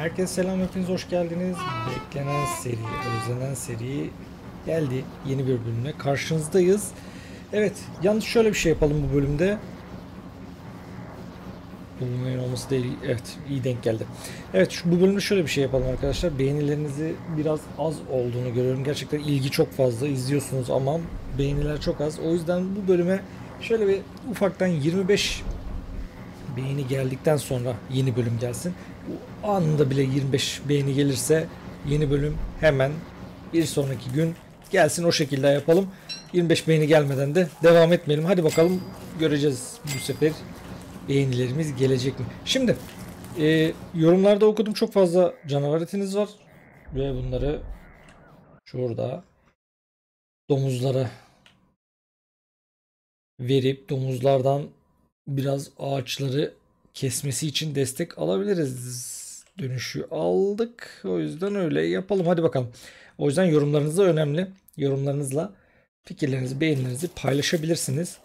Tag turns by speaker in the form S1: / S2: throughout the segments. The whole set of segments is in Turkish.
S1: Herkese selam, hepiniz hoş geldiniz. Beklenen seri, özlenen seri geldi. Yeni bir bölümle karşınızdayız. Evet, yalnız şöyle bir şey yapalım bu bölümde. Bulunmayın olması değil, evet iyi denk geldi. Evet, şu, bu bölümde şöyle bir şey yapalım arkadaşlar. Beğenilerinizi biraz az olduğunu görüyorum. Gerçekten ilgi çok fazla izliyorsunuz ama beğeniler çok az. O yüzden bu bölüme şöyle bir ufaktan 25 beğeni geldikten sonra yeni bölüm gelsin. Anında bile 25 beğeni gelirse yeni bölüm hemen bir sonraki gün gelsin o şekilde yapalım. 25 beğeni gelmeden de devam etmeyelim. Hadi bakalım göreceğiz bu sefer beğenilerimiz gelecek mi? Şimdi e, yorumlarda okudum çok fazla canavar etiniz var ve bunları şurada domuzlara verip domuzlardan biraz ağaçları kesmesi için destek alabiliriz. Dönüşü aldık. O yüzden öyle yapalım. Hadi bakalım. O yüzden yorumlarınız da önemli. Yorumlarınızla fikirlerinizi, beğenilerinizi paylaşabilirsiniz.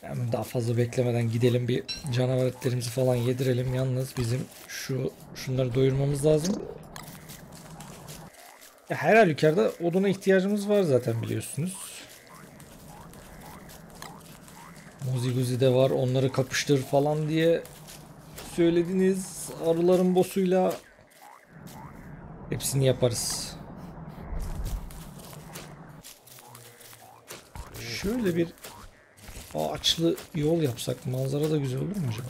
S1: Hemen daha fazla beklemeden gidelim bir canavar etlerimizi falan yedirelim. Yalnız bizim şu şunları doyurmamız lazım. Her halükarda oduna ihtiyacımız var zaten biliyorsunuz. Muzi Guzi de var onları kapıştır falan diye söylediniz. Arıların bossuyla hepsini yaparız. Şöyle bir ağaçlı yol yapsak manzara da güzel olur mu acaba?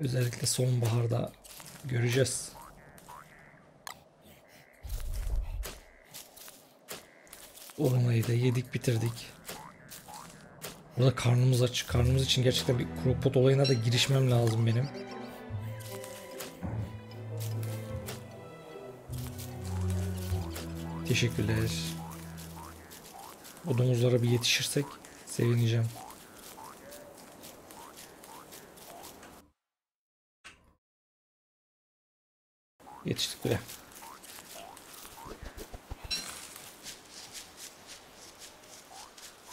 S1: Özellikle sonbaharda göreceğiz. Ormayı da yedik bitirdik. Burada karnımız aç. Karnımız için gerçekten bir crockpot olayına da girişmem lazım benim. Teşekkürler. O domuzlara bir yetişirsek sevineceğim. Yetiştik bile.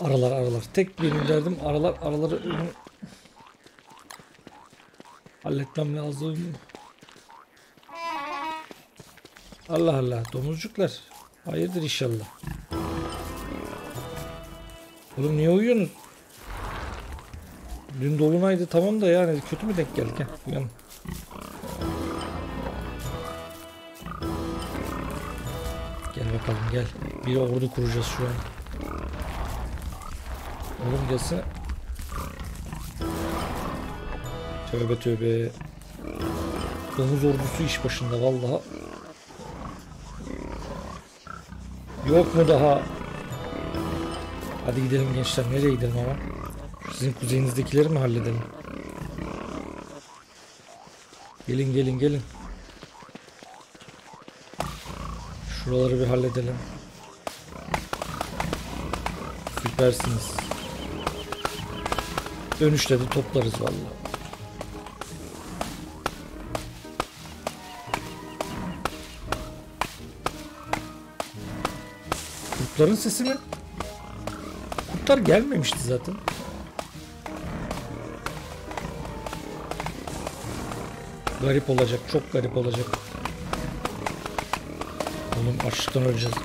S1: Aralar aralar. Tek benim derdim aralar araları halletmem lazım. Allah Allah domuzcuklar. Hayırdır inşallah. Oğlum niye uyuyorsunuz? Dün dolunaydı tamam da yani kötü mü denk geldik? Heh, uyan. Gel bakalım gel. Bir ordu kuracağız şu an. Gelsene. Tövbe tövbe. Domuz ordusu iş başında vallahi. Yok mu daha? Hadi gidelim gençler. Nereye gidelim ama? Sizin kuzeyinizdekileri mi halledelim? Gelin gelin gelin. Şuraları bir halledelim. Süpersiniz. Dönüşte de toplarız vallahi. Kurtların sesi mi? Kurtlar gelmemişti zaten. Garip olacak, çok garip olacak. Oğlum açlıktan öleceğiz.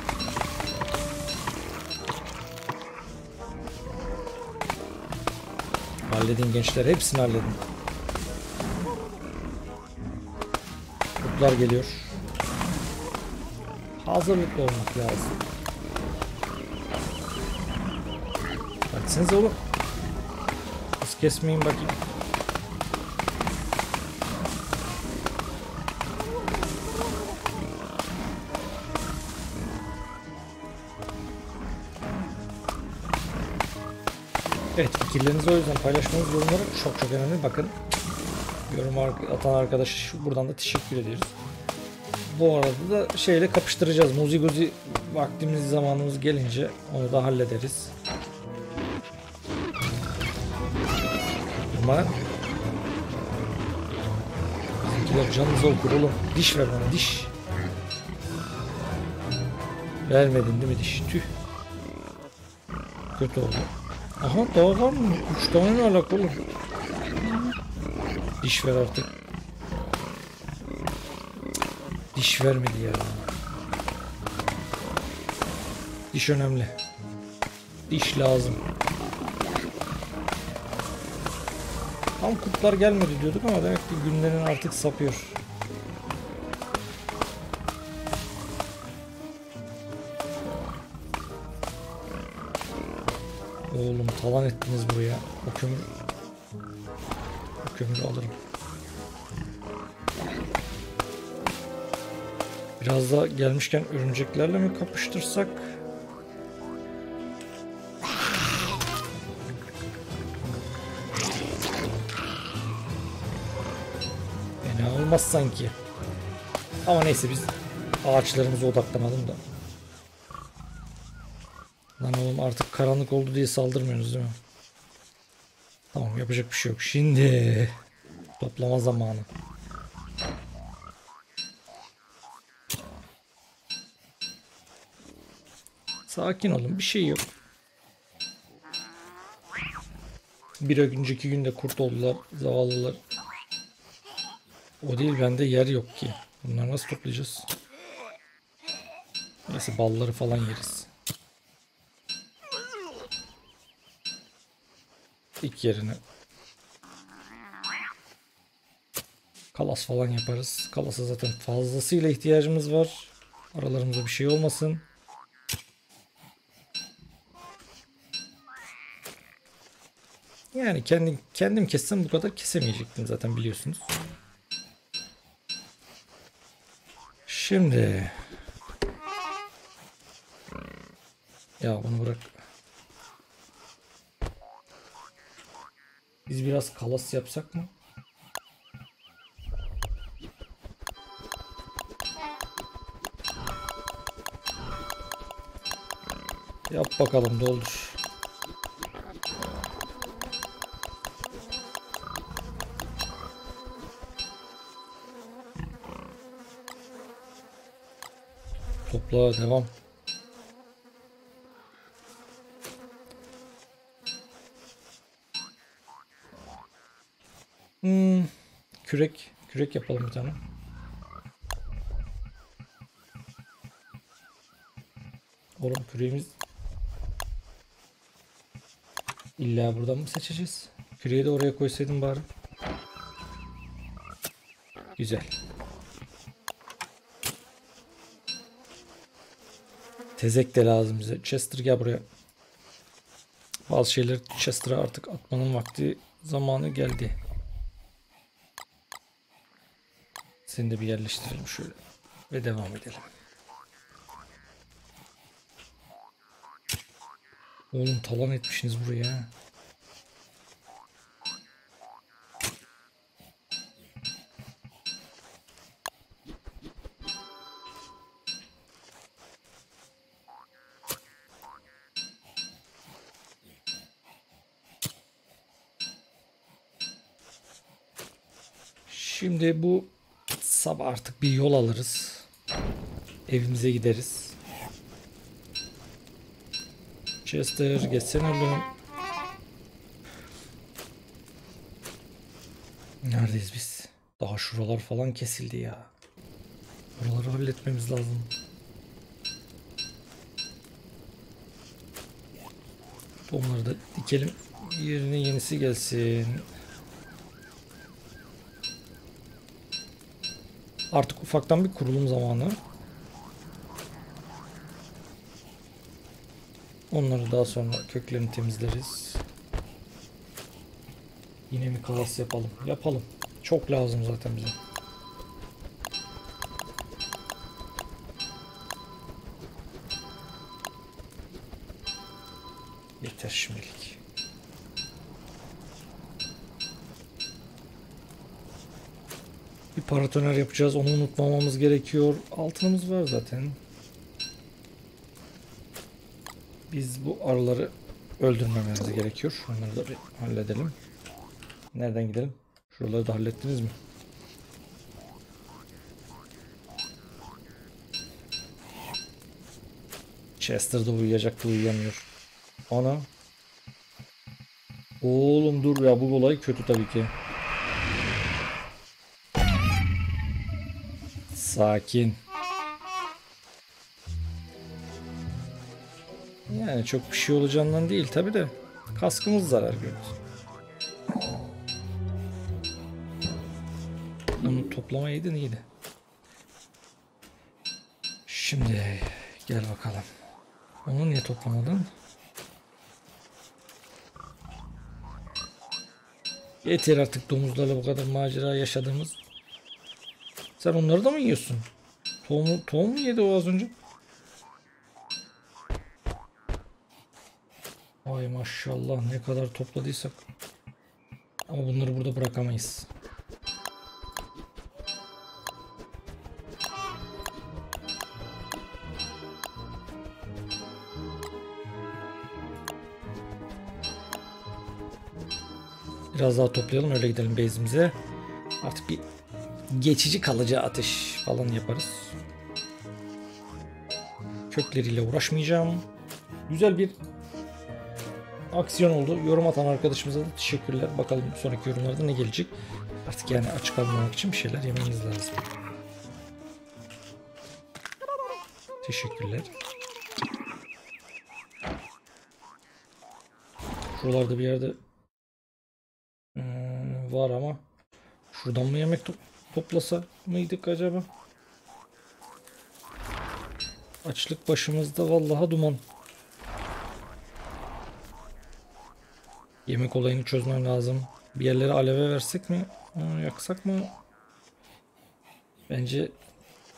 S1: Halledin gençler, hepsini halledin. Kurtlar geliyor. Hazırlıklı olmak lazım. Açsanıza oğlum. Hız kesmeyin bakayım. Fikirlerinizi o yüzden paylaşmanız yorumları çok çok önemli. Bakın yorum atan arkadaş buradan da teşekkür ediyoruz. Bu arada da şeyle kapıştıracağız. Muzi Guzi vaktimiz zamanımız gelince onu da hallederiz. Ama bizimkiler canınızı okur oğlum. Diş ver bana diş. Vermedin değil mi diş? Tüh. Kötü oldu. Aha daha var mı? Üç tane ne alaka oğlum? Diş ver artık. Diş vermedi ya. Diş önemli. Diş lazım. Tam kurtlar gelmedi diyorduk ama demek ki günlerin artık sapıyor. Talan ettiniz buraya. O kömür... O kömürü alırım. Biraz da gelmişken örümceklerle mi kapıştırsak? Fena olmaz sanki. Ama neyse biz ağaçlarımıza odaklanalım da. Lan oğlum artık karanlık oldu diye saldırmıyorsunuz değil mi? Tamam yapacak bir şey yok. Şimdi toplama zamanı. Sakin olun bir şey yok. Bir önceki günde kurt oldular zavallılar. O değil bende yer yok ki. Bunları nasıl toplayacağız? Neyse balları falan yeriz. İlk yerine. Kalas falan yaparız. Kalasa zaten fazlasıyla ihtiyacımız var. Aralarımızda bir şey olmasın. Yani kendim, kendim kessem bu kadar kesemeyecektim zaten biliyorsunuz. Şimdi ya bunu bırak. Biz biraz kalas yapsak mı? Yap bakalım doldur. Topla devam. Hmm, kürek kürek yapalım bir tane. Oğlum küreğimiz İlla buradan mı seçeceğiz? Küreği de oraya koysaydım bari. Güzel. Tezek de lazım bize. Chester gel buraya. Bazı şeyleri Chester'a artık atmanın vakti zamanı geldi. Seni de bir yerleştirelim şöyle. Ve devam edelim. Oğlum talan etmişsiniz buraya. Şimdi bu sabah artık bir yol alırız. Evimize gideriz. Chester geçsene oğlum. Neredeyiz biz? Daha şuralar falan kesildi ya. Buraları halletmemiz lazım. Onları da dikelim. Yerine yenisi gelsin. Artık ufaktan bir kurulum zamanı. Onları daha sonra köklerini temizleriz. Yine mi kalas yapalım? Yapalım. Çok lazım zaten bize. Yeter şimdilik. Paratoner yapacağız. Onu unutmamamız gerekiyor. Altınımız var zaten. Biz bu arıları öldürmememiz gerekiyor. Onları da bir halledelim. Nereden gidelim? Şuraları da hallettiniz mi? Chester da uyuyacaktı uyuyamıyor. Ana. Oğlum dur ya bu olay kötü tabii ki. Sakin. Yani çok bir şey olacağından değil tabi de. Kaskımız zarar gördü. Onu toplamayaydın iyiydi. Şimdi gel bakalım. Onu niye toplamadın? Yeter artık domuzlarla bu kadar macera yaşadığımız. Sen onları da mı yiyorsun? Tohum, tohum mu yedi o az önce? Ay maşallah ne kadar topladıysak. Ama bunları burada bırakamayız. Biraz daha toplayalım öyle gidelim base'imize. Artık bir geçici kalıcı ateş falan yaparız. Kökleriyle uğraşmayacağım. Güzel bir aksiyon oldu. Yorum atan arkadaşımıza da teşekkürler. Bakalım sonraki yorumlarda ne gelecek. Artık yani aç kalmamak için bir şeyler yememiz lazım. Teşekkürler. Şuralarda bir yerde hmm, var ama şuradan mı yemek toplasa mıydık acaba? Açlık başımızda vallahi duman. Yemek olayını çözmem lazım. Bir yerlere aleve versek mi? Aa, yaksak mı? Bence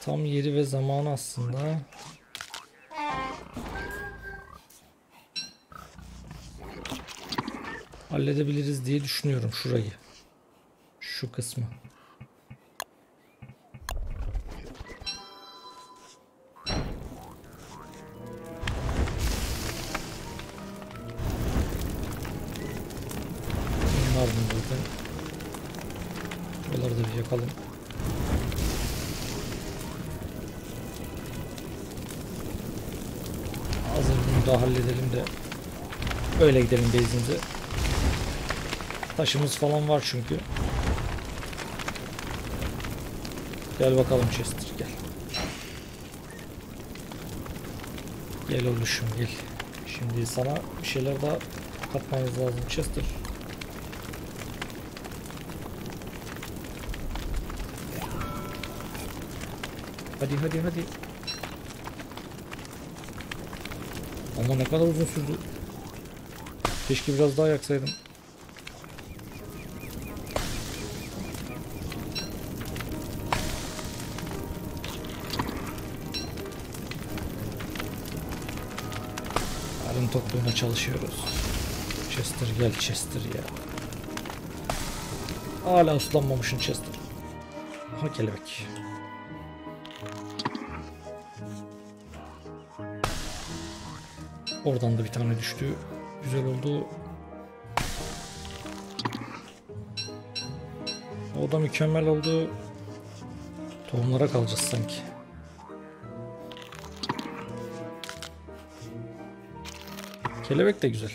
S1: tam yeri ve zamanı aslında. Halledebiliriz diye düşünüyorum şurayı. Şu kısmı. Yakalım. Hazır bunu da halledelim de öyle gidelim base'imize. Taşımız falan var çünkü. Gel bakalım Chester gel. Gel oluşum gel. Şimdi sana bir şeyler daha katmamız lazım Chester. Hadi hadi hadi. Ama ne kadar uzun sürdü. Keşke biraz daha yaksaydım. Karın tokluğuna çalışıyoruz. Chester gel Chester ya. Hala uslanmamışsın Chester. Aha kelebek. Oradan da bir tane düştü. Güzel oldu. O da mükemmel oldu. Tohumlara kalacağız sanki. Kelebek de güzel.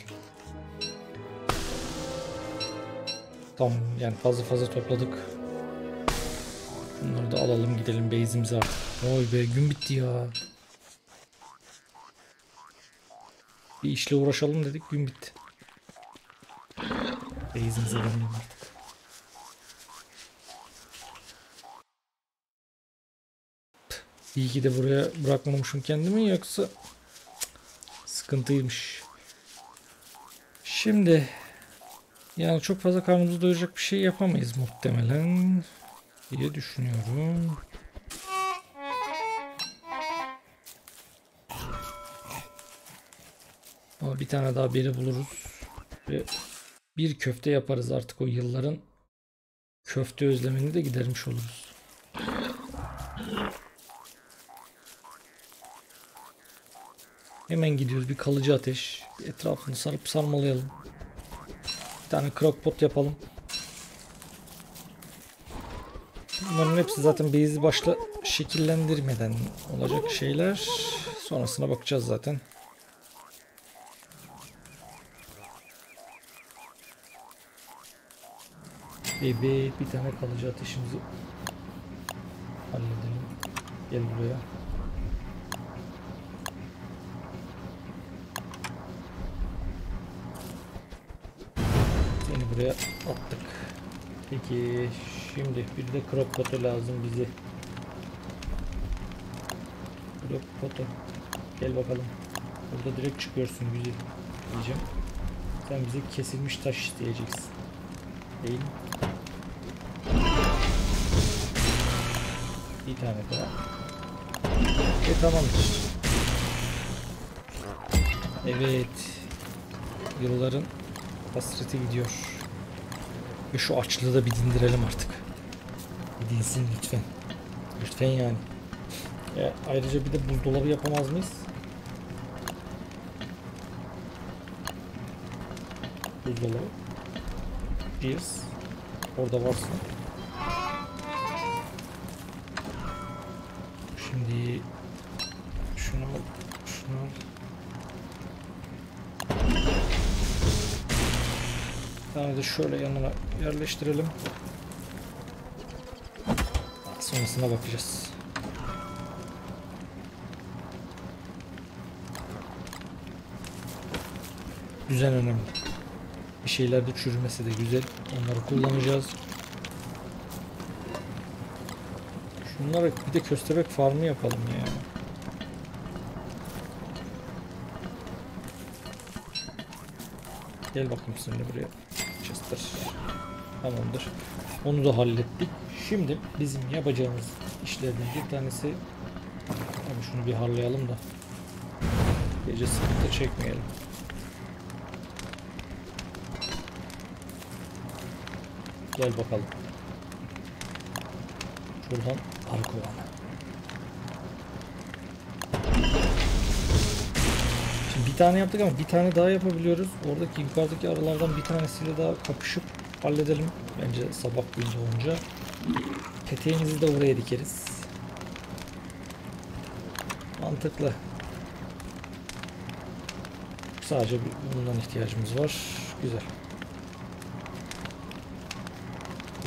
S1: Tamam yani fazla fazla topladık. Bunları da alalım gidelim base'imize artık. Oy be gün bitti ya. Bir işle uğraşalım dedik gün bitti. Base'imize dönelim artık. İyi ki de buraya bırakmamışım kendimi yoksa sıkıntıymış. Şimdi yani çok fazla karnımızı doyuracak bir şey yapamayız muhtemelen diye düşünüyorum. Ama bir tane daha biri buluruz ve bir köfte yaparız artık o yılların köfte özlemini de gidermiş oluruz. Hemen gidiyoruz bir kalıcı ateş. Etrafını sarıp sarmalayalım. Bir tane crockpot yapalım. Bunların hepsi zaten base'i başla şekillendirmeden olacak şeyler. Sonrasına bakacağız zaten. Evet bir tane kalıcı ateşimizi halledelim. Gel buraya. Seni buraya attık. Peki şimdi bir de crop foto lazım bize. Crop foto. Gel bakalım. Burada direkt çıkıyorsun güzel diyeceğim. Sen bize kesilmiş taş isteyeceksin. Değil mi? Tane daha. E tamamdır. Evet. Yılların hasreti gidiyor. Ve şu açlığı da bir dindirelim artık. Bir dinsin lütfen. Lütfen yani. E, ayrıca bir de buzdolabı yapamaz mıyız? Buzdolabı. Pierce. Orada varsın. De şöyle yanına yerleştirelim. Sonrasına bakacağız. Düzen önemli. Bir şeylerde çürümesi de güzel. Onları kullanacağız. Şunlara bir de köstebek farmı yapalım ya. Gel bakayım de buraya. Chester. Tamamdır. Onu da hallettik. Şimdi bizim yapacağımız işlerden bir tanesi Abi şunu bir harlayalım da gece sıkıntı çekmeyelim. Gel bakalım. Şuradan arı kovanı. Tane yaptık ama bir tane daha yapabiliyoruz. Oradaki yukarıdaki arılardan bir tanesiyle daha kapışıp halledelim. Bence sabah boyunca olunca. Peteğimizi de oraya dikeriz. Mantıklı. Sadece bundan ihtiyacımız var. Güzel.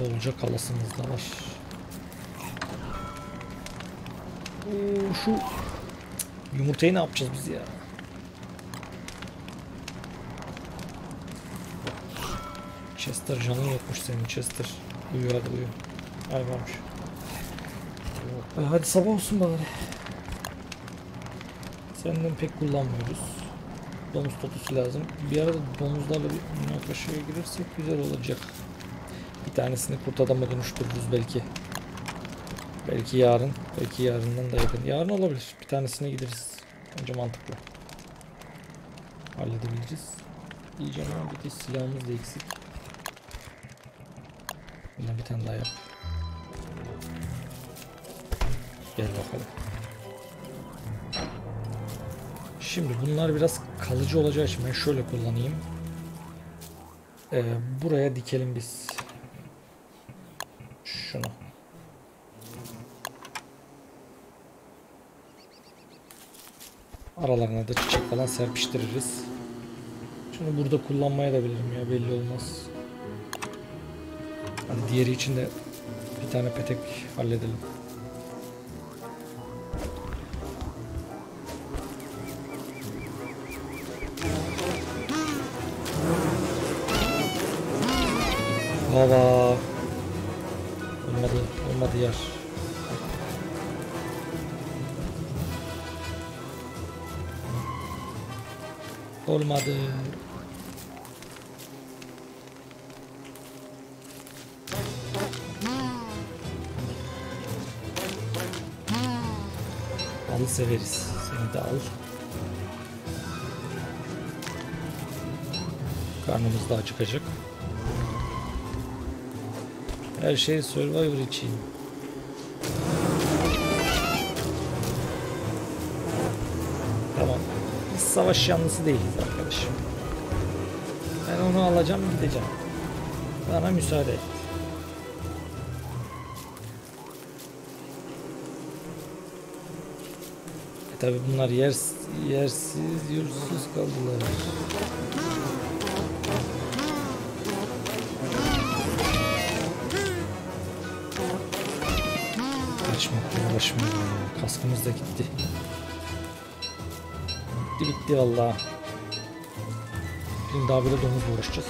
S1: Bolca kalasımız da var. Oo, şu yumurtayı ne yapacağız biz ya? Chester canın yokmuş senin Chester. Uyu hadi uyu. Ay varmış. Hadi sabah olsun bari. Senden pek kullanmıyoruz. Domuz topusu lazım. Bir arada domuzlarla bir münakaşaya girersek güzel olacak. Bir tanesini kurt adama dönüştürürüz belki. Belki yarın. Belki yarından da yakın. Yarın olabilir. Bir tanesine gideriz. Bence mantıklı. Halledebiliriz. Ama bir de silahımız da eksik. Buna bir tane daha yap. Gel bakalım. Şimdi bunlar biraz kalıcı olacağı için ben şöyle kullanayım. Ee, buraya dikelim biz. Şunu. Aralarına da çiçek falan serpiştiririz. Şunu burada kullanmaya da bilirim ya belli olmaz. Hadi diğeri için de bir tane petek halledelim. Hava. Olmadı, olmadı yer. Olmadı. Severiz. Seni de al. Karnımız da acıkacak. Her şey Survivor için. Tamam. Biz savaş yanlısı değiliz arkadaşım. Ben onu alacağım gideceğim. Bana müsaade et. Tabi bunlar yer, yersiz, yursuz kaldılar. Kaçmakla uğraşmıyor. Kaskımız da gitti. Bitti bitti valla. Şimdi daha böyle domuzla uğraşacağız.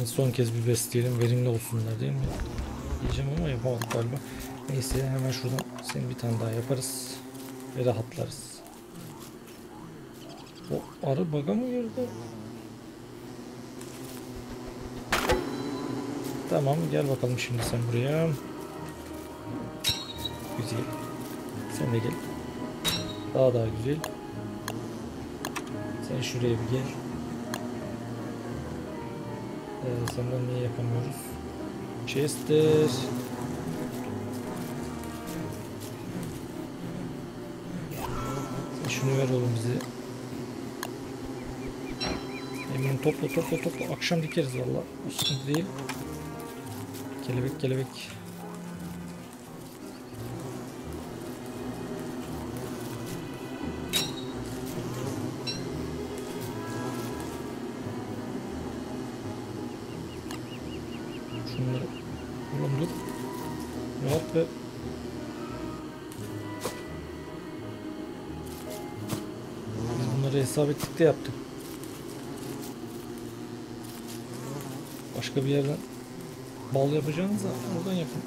S1: En son kez bir besleyelim. Verimli olsunlar değil mi? Diyeceğim ama yapamadık galiba. Neyse hemen şuradan seni bir tane daha yaparız. Ve rahatlarız. O arı baga mı girdi? Tamam gel bakalım şimdi sen buraya. Güzel. Sen de gel. Daha daha güzel. Sen şuraya bir gel. Ee, senden niye yapamıyoruz? Chester. Şunu ver oğlum bize. Emin topla topla topla. Akşam dikeriz valla. Sıkıntı değil. Kelebek kelebek. De yaptık. Başka bir yerden bal yapacağınızda oradan yapın.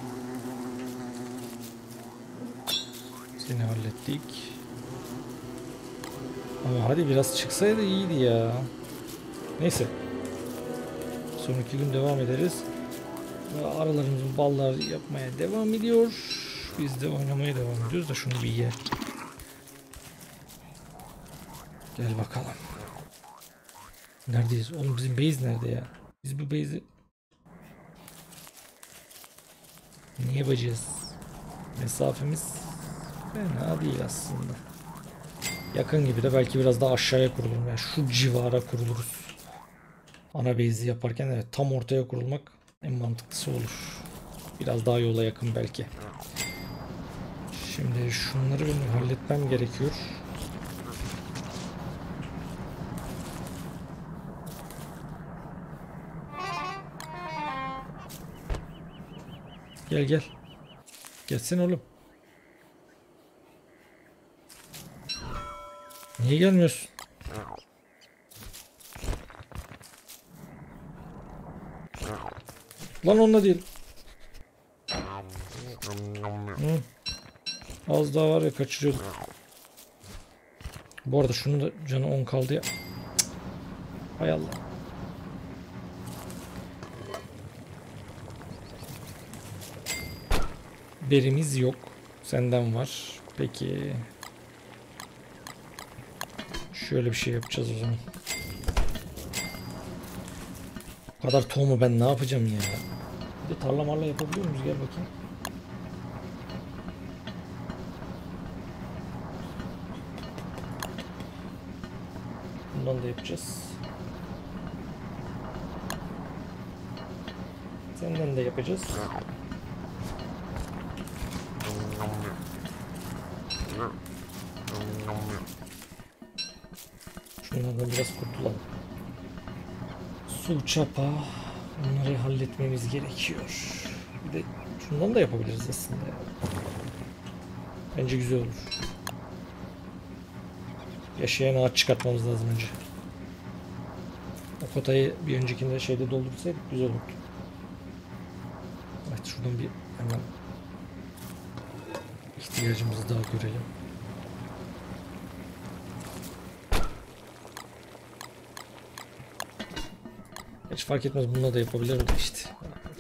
S1: Seni hallettik. Ama hadi biraz çıksaydı iyiydi ya. Neyse. Sonraki gün devam ederiz. Aralarımızın ballar yapmaya devam ediyor. Biz de oynamaya devam ediyoruz da şunu bir ye. Gel bakalım. Neredeyiz? Oğlum bizim base nerede ya? Biz bu base'i ne yapacağız? Mesafemiz fena değil aslında. Yakın gibi de belki biraz daha aşağıya kurulur. Yani şu civara kuruluruz. Ana base'i yaparken evet tam ortaya kurulmak en mantıklısı olur. Biraz daha yola yakın belki. Şimdi şunları benim halletmem gerekiyor. Gel gel. Gelsin oğlum. Niye gelmiyorsun? Lan onunla değil. Hı. Az daha var ya kaçırıyorduk. Bu arada şunu da canı 10 kaldı ya. Cık. Hay Allah. Berimiz yok. Senden var. Peki. Şöyle bir şey yapacağız o zaman. Bu kadar tohumu ben ne yapacağım ya? Bir de tarla marla yapabiliyor muyuz? Gel bakayım. Bundan da yapacağız. Senden de yapacağız. Biraz kurtulalım. Su çapa. Onları halletmemiz gerekiyor. Bir de şundan da yapabiliriz aslında. Bence güzel olur. Yaşayan ağaç çıkartmamız lazım önce. O kotayı bir öncekinde şeyde doldursaydık güzel olurdu. Evet şuradan bir hemen ihtiyacımızı daha görelim. Hiç fark etmez bununla da yapabilirim de işte.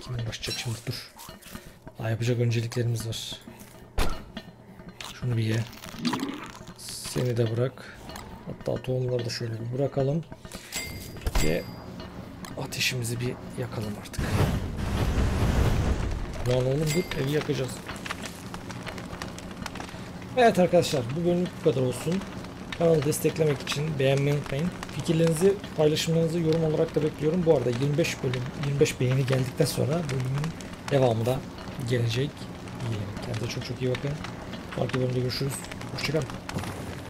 S1: Kim uğraşacak şimdi dur. Daha yapacak önceliklerimiz var. Şunu bir ye. Seni de bırak. Hatta tohumları da şöyle bir bırakalım. Ve ateşimizi bir yakalım artık. Lan oğlum dur evi yakacağız. Evet arkadaşlar bu bölüm bu kadar olsun. Kanalı desteklemek için beğenmeyi unutmayın. Fikirlerinizi, paylaşımlarınızı yorum olarak da bekliyorum. Bu arada 25 bölüm, 25 beğeni geldikten sonra bölümün devamı da gelecek. Kendinize çok çok iyi bakın. Farklı bölümde görüşürüz. Hoşçakalın.